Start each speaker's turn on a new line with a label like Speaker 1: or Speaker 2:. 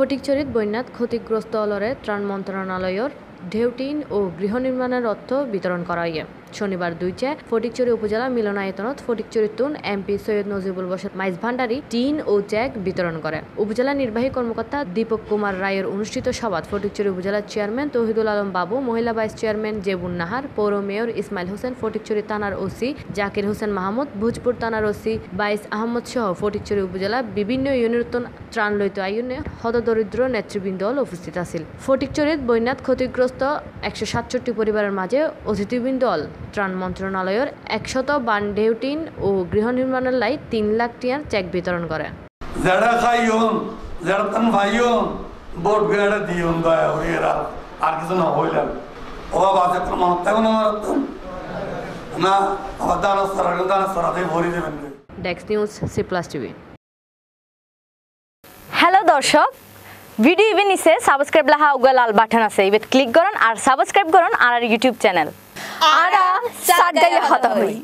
Speaker 1: ফটিকচুরিত বন্যাত ক্ষতিগ্রস্ত অলরে ত্রাণ মন্ত্রণালয়র ঢেউটিন ও গৃহ নির্মাণের অর্থ বিতরণ করা হয় শনিবার দুইচে ফটিকচুরি উপজেলা মিলনায়তনত ফটিকচুরি তুন এমপি সৈয়দ নজিবুল বসত মাইজ ভান্ডারি, টিন ও চেক বিতরণ করে। উপজেলা নির্বাহী কর্মকর্তা দীপক কুমার রায়ের অনুষ্ঠিত সভাত ফটিকচুরি উপজেলার চেয়ারম্যান তহিদুল আলম বাবু, মহিলা ভাইস চেয়ারম্যান জেবুন নাহার, পৌর মেয়র ইসমাইল হোসেন, ফটিকচুরি থানার ওসি জাকির হোসেন মাহমুদ, ভোজপুর থানার ওসি বাইস আহমদ সহ ফটিকচুরি উপজেলা বিভিন্ন ইউনিয়ন ত্রাণ লইত আইনে হতদরিদ্র নেতৃবৃন্দ উপস্থিত আছিল। ফটিকচুরিত বন্যাত ক্ষতিগ্রস্ত একশো সাতষট্টি পরিবারের মাঝে অতিথিবৃন্দ ত্রাণ মন্ত্রণালয়ের একশত বান ঢেউটিন ও গৃহ নির্মাণের লাই তিন লাখ টিয়ার চেক বিতরণ করে।
Speaker 2: জেডা খাইয়ন জেডা তান ভাইয়ন বোট গেড়ে দিয়ন দয়া হইরা আর কিছু না হইলাম অভাব আছে কোন মানুষ থাকুন আমার না আবার দানা সরা দানা সরাতে ভরি দেবেন।
Speaker 1: ডেক্স news C plus TV.
Speaker 3: Hello দর্শক ভিডিও ইভেন নিচে সাবস্ক্রাইব লাহা উগা লাল বাটন আছে। ইবেত ক্লিক করুন আর সাবস্ক্রাইব করুন আর ইউটিউব চ্যানেল।
Speaker 4: Sade 得会